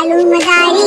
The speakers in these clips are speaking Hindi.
कालू मदारी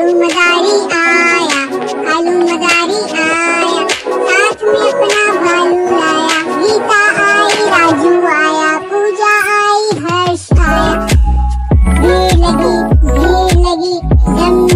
आलू मदारी आया आलू मदारी आया। साथ में अपना भालू लाया, गीता आई, राजू आया, पूजा आई, हर्ष आया। भीड़ लगी भीड़ लगी दम